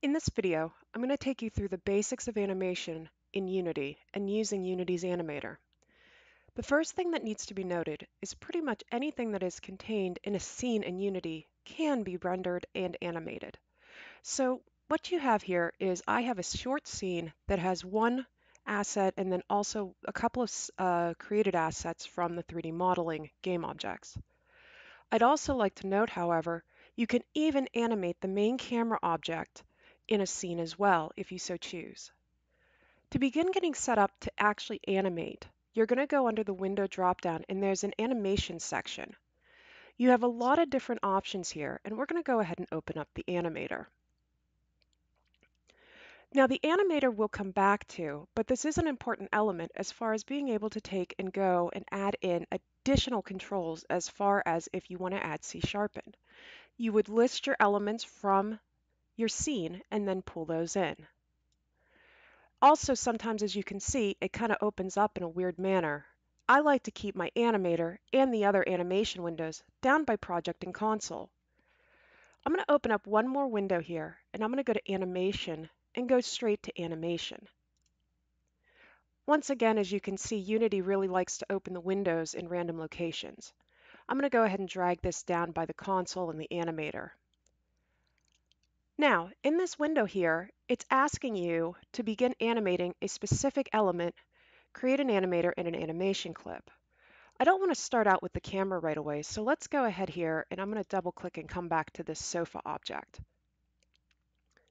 In this video, I'm going to take you through the basics of animation in Unity and using Unity's animator. The first thing that needs to be noted is pretty much anything that is contained in a scene in Unity can be rendered and animated. So what you have here is I have a short scene that has one asset and then also a couple of uh, created assets from the 3D modeling game objects. I'd also like to note, however, you can even animate the main camera object in a scene as well, if you so choose. To begin getting set up to actually animate, you're going to go under the window dropdown and there's an animation section. You have a lot of different options here, and we're going to go ahead and open up the animator. Now the animator we'll come back to, but this is an important element as far as being able to take and go and add in additional controls as far as if you want to add C sharp in. You would list your elements from your scene and then pull those in. Also, sometimes as you can see, it kind of opens up in a weird manner. I like to keep my animator and the other animation windows down by project and console. I'm going to open up one more window here and I'm going to go to animation and go straight to animation. Once again, as you can see, Unity really likes to open the windows in random locations. I'm going to go ahead and drag this down by the console and the animator. Now, in this window here, it's asking you to begin animating a specific element, create an animator and an animation clip. I don't want to start out with the camera right away, so let's go ahead here and I'm going to double click and come back to this sofa object.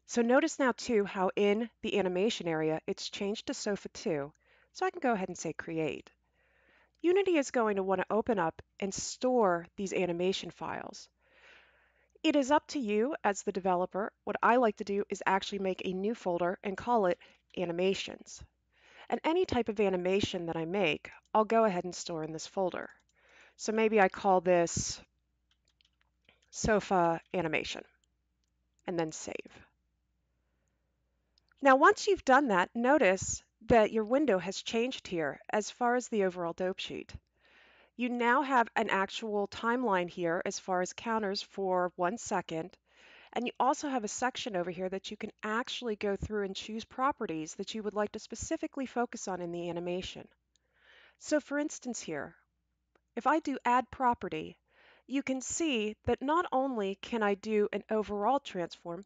So notice now too how in the animation area it's changed to sofa 2, so I can go ahead and say create. Unity is going to want to open up and store these animation files. It is up to you as the developer. What I like to do is actually make a new folder and call it animations. And any type of animation that I make, I'll go ahead and store in this folder. So maybe I call this sofa animation and then save. Now once you've done that, notice that your window has changed here as far as the overall dope sheet. You now have an actual timeline here as far as counters for one second. And you also have a section over here that you can actually go through and choose properties that you would like to specifically focus on in the animation. So for instance here, if I do add property, you can see that not only can I do an overall transform,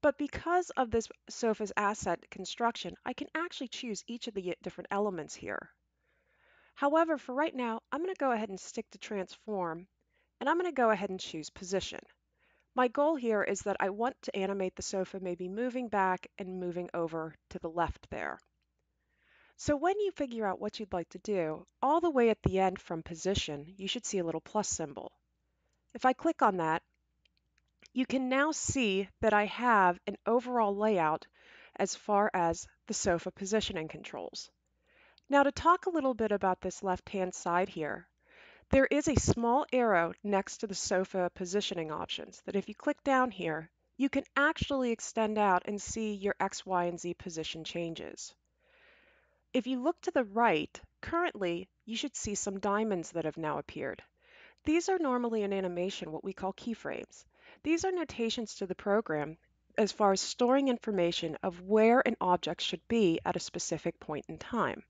but because of this sofa's asset construction, I can actually choose each of the different elements here. However, for right now, I'm going to go ahead and stick to transform, and I'm going to go ahead and choose position. My goal here is that I want to animate the sofa maybe moving back and moving over to the left there. So when you figure out what you'd like to do, all the way at the end from position, you should see a little plus symbol. If I click on that, you can now see that I have an overall layout as far as the sofa positioning controls. Now to talk a little bit about this left-hand side here, there is a small arrow next to the sofa positioning options that if you click down here, you can actually extend out and see your X, Y, and Z position changes. If you look to the right, currently you should see some diamonds that have now appeared. These are normally in animation what we call keyframes. These are notations to the program as far as storing information of where an object should be at a specific point in time.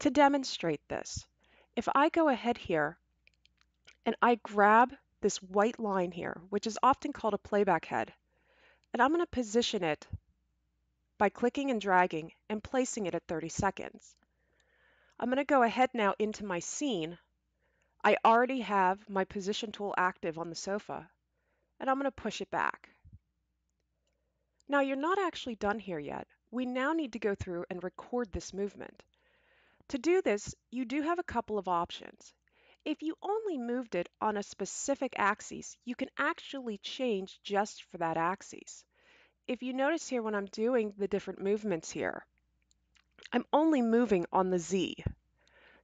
To demonstrate this, if I go ahead here and I grab this white line here, which is often called a playback head, and I'm going to position it by clicking and dragging and placing it at 30 seconds. I'm going to go ahead now into my scene. I already have my position tool active on the sofa, and I'm going to push it back. Now you're not actually done here yet. We now need to go through and record this movement. To do this, you do have a couple of options. If you only moved it on a specific axis, you can actually change just for that axis. If you notice here when I'm doing the different movements here, I'm only moving on the Z.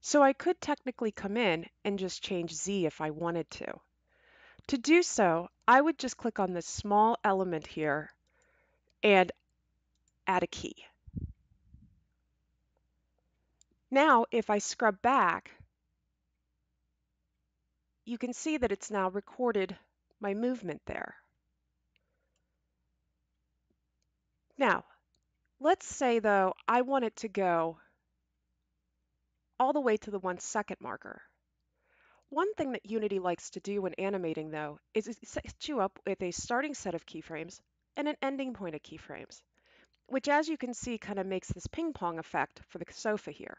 So I could technically come in and just change Z if I wanted to. To do so, I would just click on this small element here and add a key. Now, if I scrub back, you can see that it's now recorded my movement there. Now, let's say though I want it to go all the way to the one second marker. One thing that Unity likes to do when animating though is it set you up with a starting set of keyframes and an ending point of keyframes, which as you can see kind of makes this ping pong effect for the sofa here.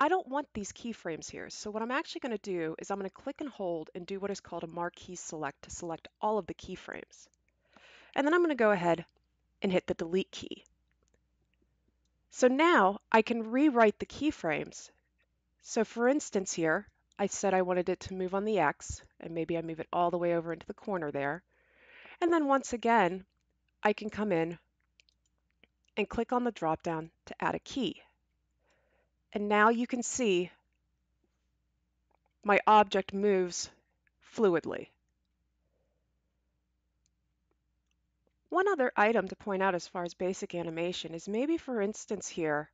I don't want these keyframes here, so what I'm actually going to do is I'm going to click and hold and do what is called a marquee select to select all of the keyframes. And then I'm going to go ahead and hit the delete key. So now I can rewrite the keyframes. So for instance here, I said I wanted it to move on the X, and maybe I move it all the way over into the corner there. And then once again, I can come in and click on the drop down to add a key. And now you can see my object moves fluidly. One other item to point out as far as basic animation is maybe for instance here,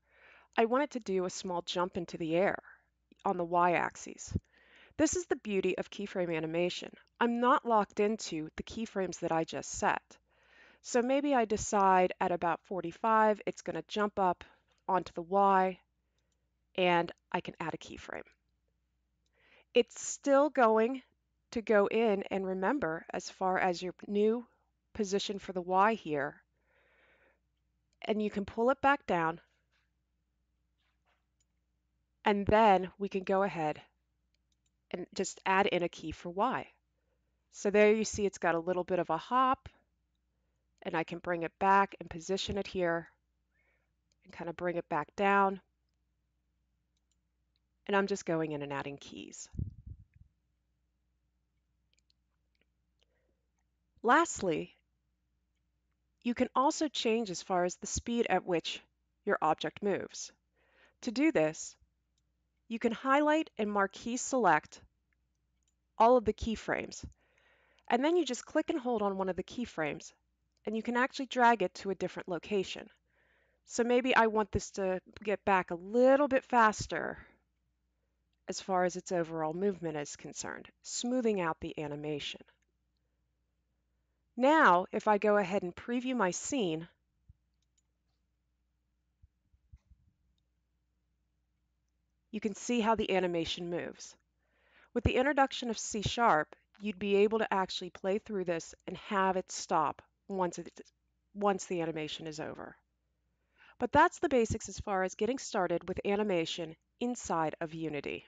I wanted to do a small jump into the air on the y-axis. This is the beauty of keyframe animation. I'm not locked into the keyframes that I just set. So maybe I decide at about 45 it's going to jump up onto the Y and I can add a keyframe. It's still going to go in and remember as far as your new position for the Y here and you can pull it back down and then we can go ahead and just add in a key for Y. So there you see it's got a little bit of a hop and I can bring it back and position it here and kind of bring it back down. And I'm just going in and adding keys. Lastly, you can also change as far as the speed at which your object moves. To do this, you can highlight and marquee select all of the keyframes. And then you just click and hold on one of the keyframes and you can actually drag it to a different location. So maybe I want this to get back a little bit faster as far as its overall movement is concerned, smoothing out the animation. Now, if I go ahead and preview my scene, you can see how the animation moves. With the introduction of C Sharp, you'd be able to actually play through this and have it stop once, it, once the animation is over. But that's the basics as far as getting started with animation inside of Unity.